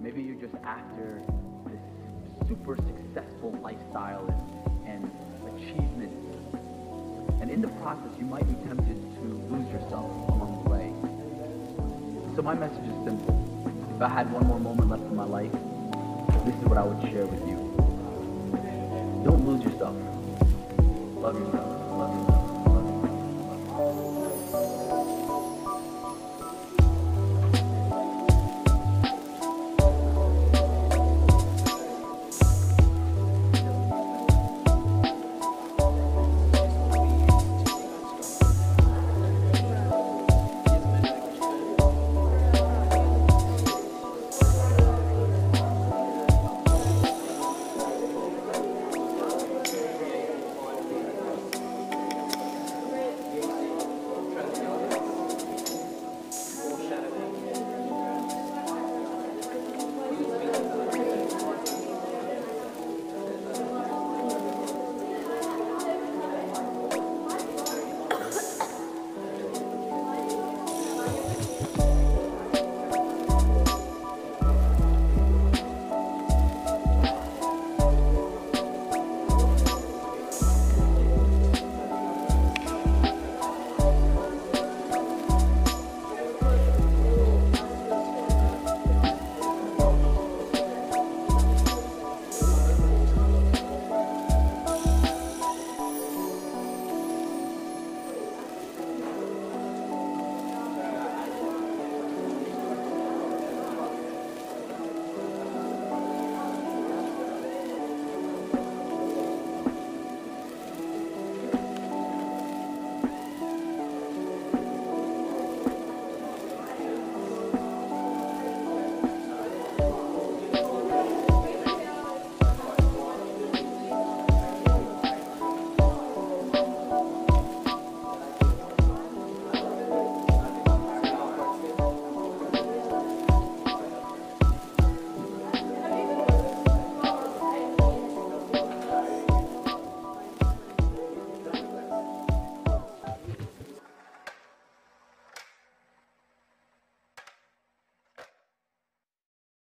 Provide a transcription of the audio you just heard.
Maybe you're just after this super successful lifestyle and, and achievement. And in the process, you might be tempted to lose yourself along the way. So my message is simple. If I had one more moment left in my life, this is what I would share with you. Don't lose yourself. Love yourself.